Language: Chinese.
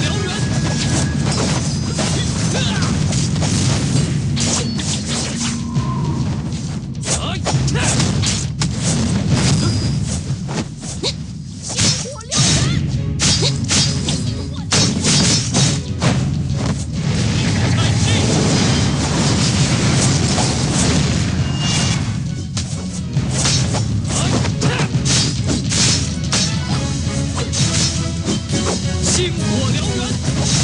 火星火燎原！